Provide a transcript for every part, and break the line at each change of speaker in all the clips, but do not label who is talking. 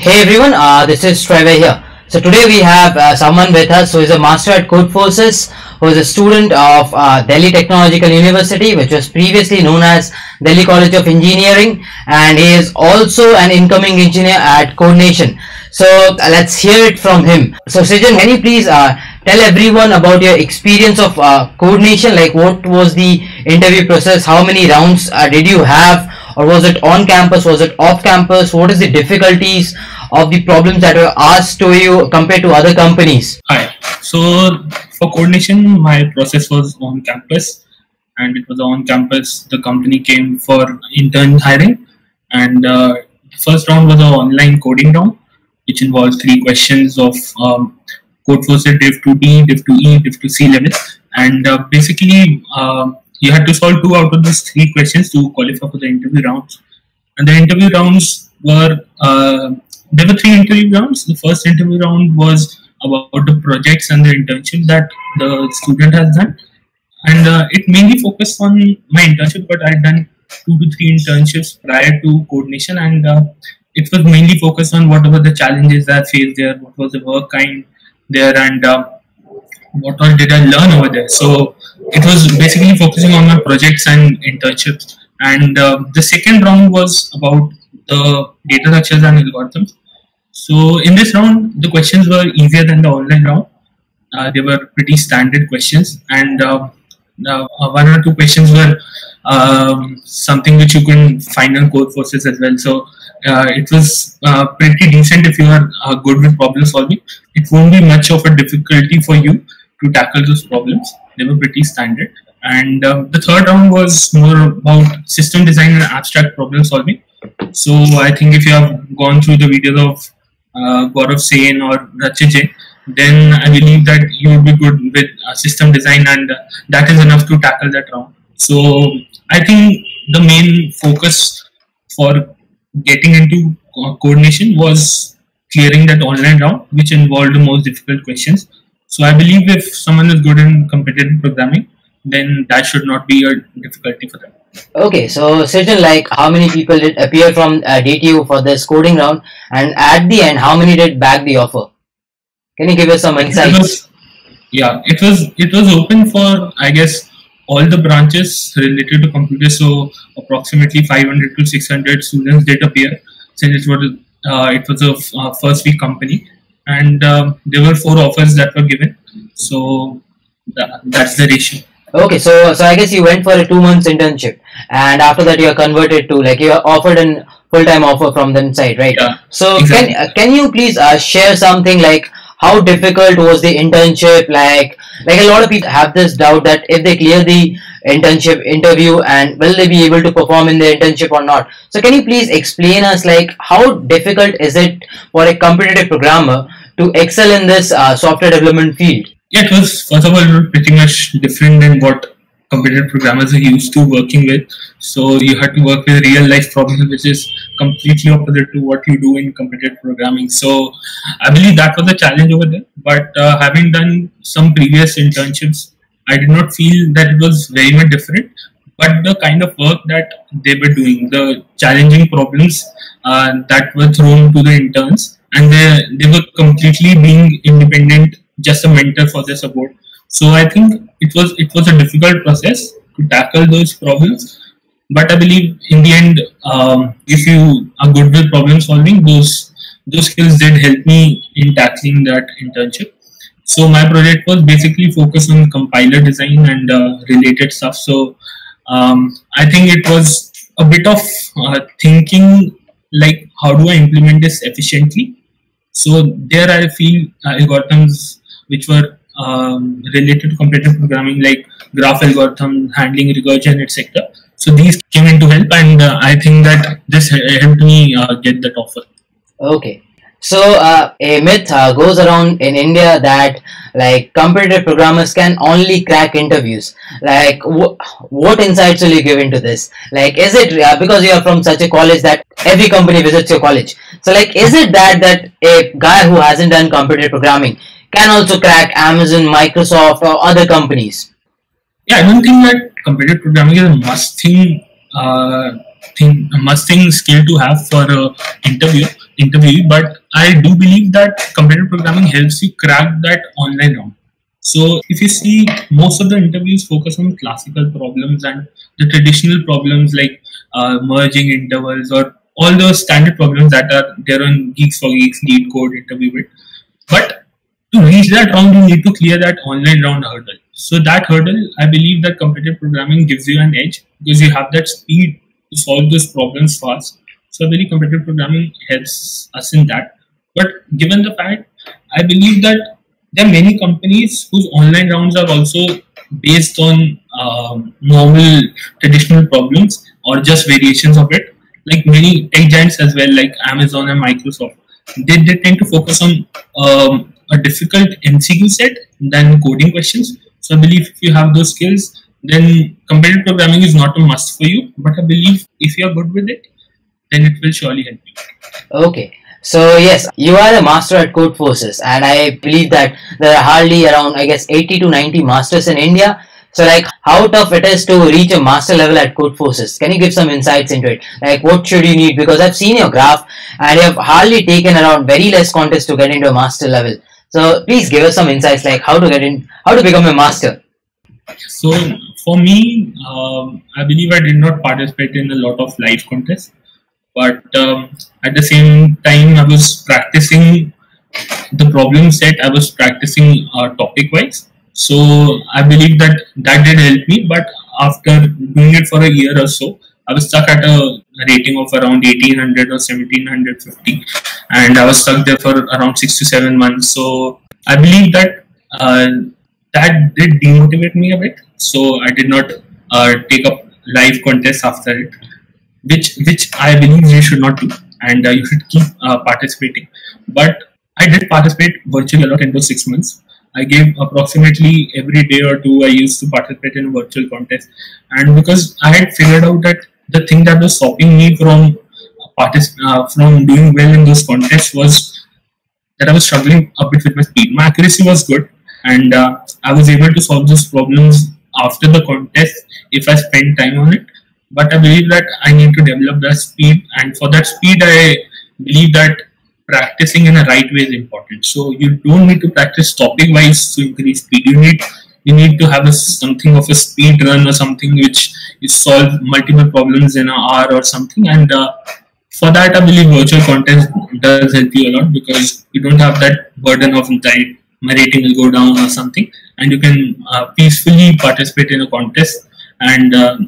Hey everyone, uh, this is Striver here. So today we have uh, someone with us who is a master at Codeforces, who is a student of uh, Delhi Technological University, which was previously known as Delhi College of Engineering, and he is also an incoming engineer at CodeNation. So uh, let's hear it from him. So Srijan, can you please uh, tell everyone about your experience of uh, CodeNation? Like what was the interview process? How many rounds did you have? Or was it on campus? Was it off campus? What is the difficulties of the problems that were asked to you compared to other companies?
Hi. So for CodeNation my process was on campus. And it was on campus. The company came for intern hiring. And uh, first round was an online coding round which involved three questions of um, Codeforces div 2d div 2e div 2c level and uh, basically uh, you had to solve two out of these three questions to qualify for the interview rounds. And the interview rounds were uh, there were three interview rounds. The first interview round was about the projects and the internship that the student has done, and uh, it mainly focused on my internship. But I'd done two to three internships prior to CodeNation, and uh, it was mainly focused on what were the challenges that I faced there, what was the work kind there, and uh, what all did I learn over there. So it was basically focusing on my projects and internships. And uh, the second round was about the data structures and algorithms. So in this round, the questions were easier than the online round. Uh, they were pretty standard questions, and uh, uh one or two questions were um, something which you can find on Codeforces as well. So uh, it was uh, pretty decent if you are good with problem solving. It won't be much of a difficulty for you to tackle those problems. They were pretty standard. And uh, the third round was more about system design and abstract problem solving. So I think if you have gone through the videos of uh, Gaurav Sen or Rachit then I believe that you would be good with uh, system design and uh, that is enough to tackle that round. So I think the main focus for getting into CodeNation was clearing that online round, which involved the most difficult questions. So I believe if someone is good in competitive programming, then that should not be a difficulty for them.
Okay, so Srijan like how many people did appear from uh, DTU for this coding round, and at the end, how many did back the offer? Can you give us some insights?
It was, yeah, it was it was open for I guess all the branches related to computers. So approximately 500 to 600 students did appear since it was uh, it was a uh, first week company and um, there were four offers that were given. So that, that's the ratio.
Okay, so so I guess you went for a two months internship, and after that you are converted to like you are offered an full time offer from the side, right?
Yeah.
So exactly. can uh, can you please uh, share something like how difficult was the internship? Like like a lot of people have this doubt that if they clear the internship interview and will they be able to perform in the internship or not so can you please explain us like how difficult is it for a competitive programmer to excel in this uh, software development field?
Yeah it was first of all pretty much different than what competitive programmers are used to working with. So you had to work with real life problems which is completely opposite to what you do in competitive programming. So i believe that was a challenge over there. But uh, having done some previous internships I did not feel that it was very much different, but the kind of work that they were doing, the challenging problems uh, that were thrown to the interns, and they they were completely being independent, just a mentor for their support. So I think it was it was a difficult process to tackle those problems, but I believe in the end, um, if you are good with problem solving, those those skills did help me in tackling that internship. So my project was basically focused on compiler design and uh, related stuff. So um, I think it was a bit of uh, thinking like how do I implement this efficiently. So there I feel algorithms which were um, related to competitive programming like graph algorithm, handling recursion, etc. So these came in to help, and uh, I think that this helped me uh, get that offer.
Okay. So uh, a myth uh, goes around in India that like competitive programmers can only crack interviews. Like wh- what insights will you give into this? Like is it uh, because you are from such a college that every company visits your college? So like is it that that a guy who hasn't done competitive programming can also crack Amazon, Microsoft, or other companies?
Yeah, I don't think that competitive programming is a must thing. Uh, thing a must thing skill to have for a interview interview, but I do believe that competitive programming helps you crack that online round. So if you see most of the interviews focus on classical problems and the traditional problems like uh, merging intervals or all those standard problems that are there on Geeks for Geeks LeetCode InterviewBit. But to reach that round, you need to clear that online round hurdle. So that hurdle, I believe that competitive programming gives you an edge because you have that speed to solve those problems fast. So believe competitive programming helps us in that. But given the fact, I believe that there are many companies whose online rounds are also based on um, normal traditional problems or just variations of it like many tech giants as well like amazon and microsoft. They, they tend to focus on um, a difficult mcq set than coding questions. So i believe if you have those skills then competitive programming is not a must for you. But i believe if you are good with it then it will surely help you
okay so yes, you are a master at Codeforces, and I believe that there are hardly around, I guess, 80 to 90 masters in India. So like, how tough it is to reach a master level at Codeforces? Can you give some insights into it? Like, what should you need? Because I've seen your graph, and you have hardly taken around very less contests to get into a master level. So please give us some insights, like how to get in, how to become a master.
So for me, um, I believe I did not participate in a lot of live contests but um, at the same time i was practicing the problem set. I was practicing uh, topic wise. So i believe that that did help me. But after doing it for a year or so i was stuck at a rating of around 1800 or 1750 and i was stuck there for around six to seven months. So i believe that uh, that did demotivate me a bit. So i did not uh, take up live contests after it which which I believe you should not do, and uh, you should keep uh, participating. But I did participate virtually a lot in those six months. I gave approximately every day or two. I used to participate in a virtual contest, and because I had figured out that the thing that was stopping me from partic- uh, from doing well in those contests was that I was struggling a bit with my speed. My accuracy was good, and uh, I was able to solve those problems after the contest if I spent time on it but I believe that I need to develop that speed, and for that speed, I believe that practicing in a right way is important. So you don't need to practice topic wise to increase speed. You need you need to have a, something of a speed run or something which you solve multiple problems in an hour or something. And uh, for that, I believe virtual contest does help you a lot because you don't have that burden of that my rating will go down or something, and you can uh, peacefully participate in a contest and uh,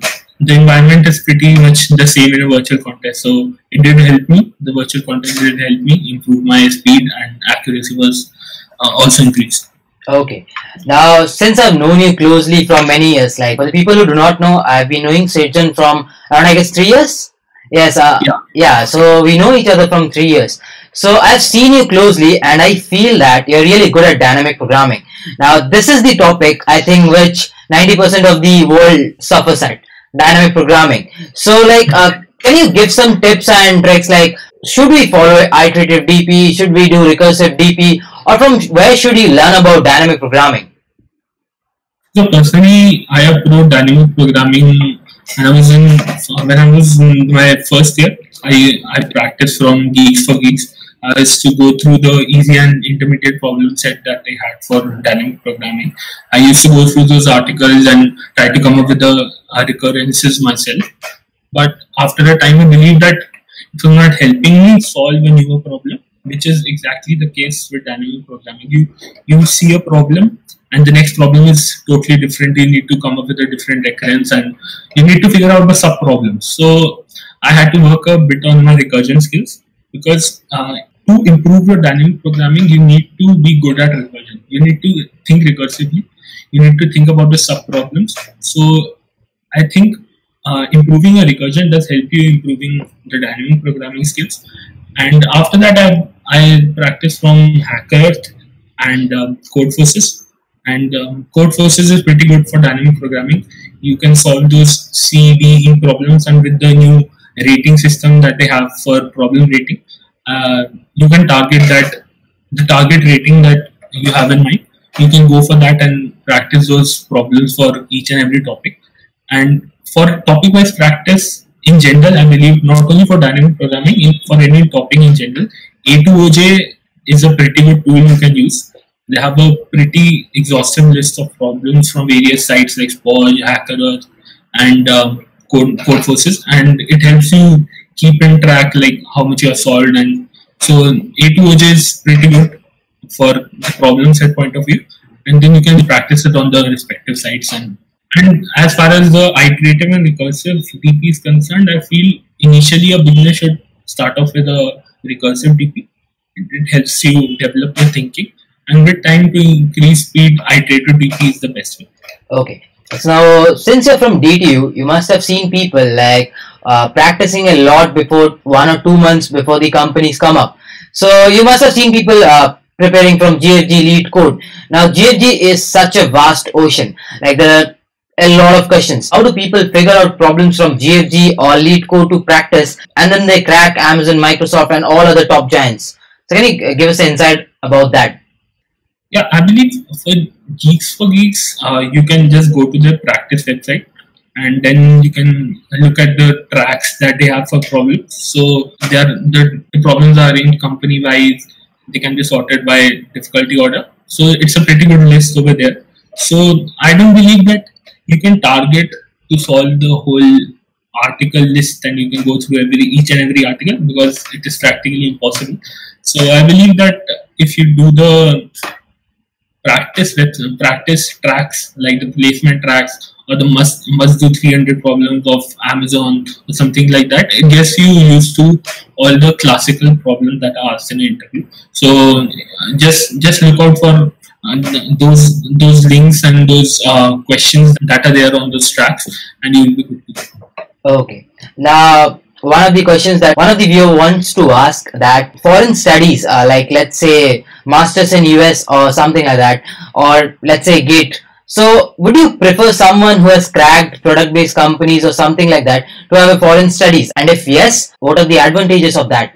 the environment is pretty much the same in a virtual contest. So it did help me. The virtual contest did help me improve my speed and accuracy was uh, also increased.
Okay. Now, since I've known you closely from many years, like for the people who do not know, I've been knowing Srijan from around I guess three years. Yes. Uh, yeah. Yeah. So we know each other from three years. So I've seen you closely, and I feel that you're really good at dynamic programming. Now, this is the topic I think which 90% of the world suffers at dynamic programming. So like, uh, can you give some tips and tricks like, should we follow iterative DP? Should we do recursive DP? Or from where should you learn about dynamic programming?
So personally, I have known dynamic programming and I was in when I was in my first year. I I practiced from Geeks for Geeks. I used to go through the easy and intermediate problem set that they had for dynamic programming. I used to go through those articles and try to come up with the recurrences myself. But after a time, I believe that it was not helping me solve a newer problem, which is exactly the case with dynamic programming. You you see a problem, and the next problem is totally different. You need to come up with a different recurrence, and you need to figure out the sub problems. So I had to work a bit on my recursion skills because uh, to improve your dynamic programming, you need to be good at recursion. You need to think recursively. You need to think about the sub problems. So I think uh, improving your recursion does help you improving the dynamic programming skills. And after that, I I practiced from HackerEarth and um, Codeforces. And um, Codeforces is pretty good for dynamic programming. You can solve those C, D, E problems, and with the new rating system that they have for problem rating, uh, you can target that the target rating that you have in mind. You can go for that and practice those problems for each and every topic and for topic wise practice in general, I believe not only for dynamic programming, in, for any topic in general, A2OJ is a pretty good tool you can use. They have a pretty exhaustive list of problems from various sites like Spoj, HackerEarth, and um, Code, Codeforces, and it helps you keep in track like how much you have solved. And so A2OJ is pretty good for the problem set point of view, and then you can practice it on the respective sites. And, and as far as the iterative and recursive DP is concerned, I feel initially a beginner should start off with a recursive DP. It, it helps you develop your thinking, and with time to increase speed, iterative DP is the best way.
Okay. So since you're from DTU, you must have seen people like uh, practicing a lot before one or two months before the companies come up. So you must have seen people uh, preparing from GFG LeetCode. Now GFG is such a vast ocean. Like there are a lot of questions. How do people figure out problems from GFG or LeetCode to practice and then they crack Amazon, Microsoft and all other top giants? So can you give us an insight about that?
I believe for Geeks for Geeks, uh, you can just go to the practice website and then you can look at the tracks that they have for problems. So they are, the, the problems are in company wise, they can be sorted by difficulty order. So it's a pretty good list over there. So I don't believe that you can target to solve the whole article list and you can go through every each and every article because it is practically impossible. So I believe that if you do the practice with practice tracks like the placement tracks or the must must do 300 problems of Amazon or something like that. It gets you used to all the classical problems that are asked in an interview. So just just look out for uh, those those links and those uh, questions that are there on those tracks, and you will be good to.
Okay. Now one of the questions that one of the viewer wants to ask that foreign studies uh, like let's say masters in us or something like that or let's say git so would you prefer someone who has cracked product based companies or something like that to have a foreign studies? And if yes what are the advantages of that?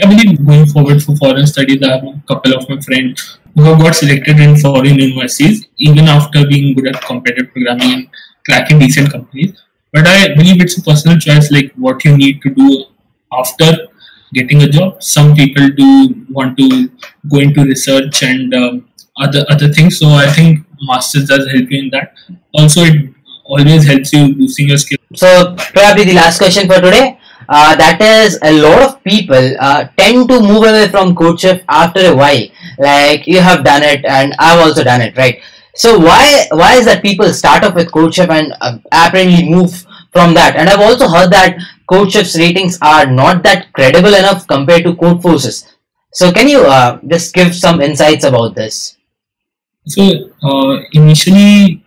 I believe going forward for foreign studies i have a couple of my friends who have got selected in foreign universities even after being good at competitive programming and cracking decent companies. But I believe it's a personal choice, like what you need to do after getting a job. Some people do want to go into research and um, other other things. So I think masters does help you in that. Also, it always helps you boosting your skill.
So probably the last question for today. Uh, that is a lot of people uh, tend to move away from CodeChef after a while. Like you have done it, and I've also done it, right? So why why is that people start off with CodeChef and uh, apparently move from that. And I've also heard that CodeChef's ratings are not that credible enough compared to Codeforces. So can you uh, just give some insights about this?
So uh, initially,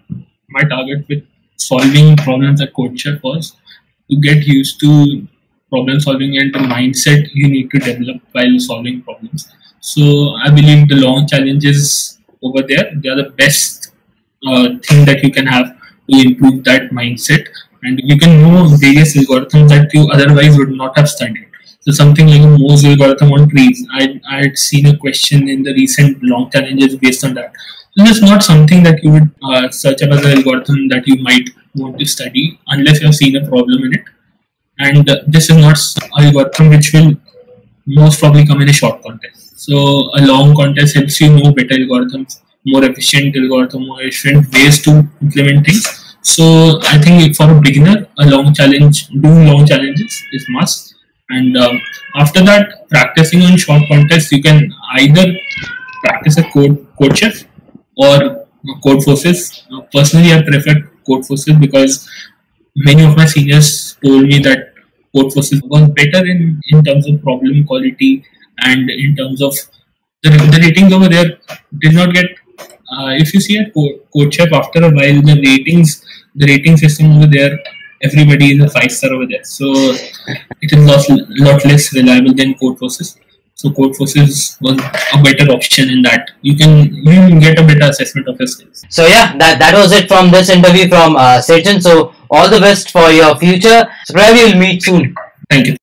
my target with solving problems at CodeChef was to get used to problem solving and the mindset you need to develop while solving problems. So I believe the long challenges over there, they are the best uh, thing that you can have to improve that mindset and you can know various algorithms that you otherwise would not have studied. So something like a Mo's algorithm on trees. I I had seen a question in the recent long challenges based on that. So is not something that you would uh, search up as an algorithm that you might want to study unless you have seen a problem in it. And uh, this is not an algorithm which will most probably come in a short contest. So a long contest helps you know better algorithms, more efficient algorithm, more efficient ways to implement things so I think for a beginner, a long challenge, doing long challenges is must. And um, after that, practicing on short contests, you can either practice a CodeChef or Codeforces. Uh, personally, I prefer Codeforces because many of my seniors told me that code Codeforces was better in, in terms of problem quality and in terms of the, the ratings over there did not get uh, if you see at CodeChef after a while the ratings the rating system over there everybody is a five star over there. So it is lot, lot less reliable than Codeforces so Codeforces was a better option in that. You can you can get a better assessment of your skills.
So yeah that that was it from this interview from uh, Sachin. So all the best for your future. So probably we'll meet soon.
Thank you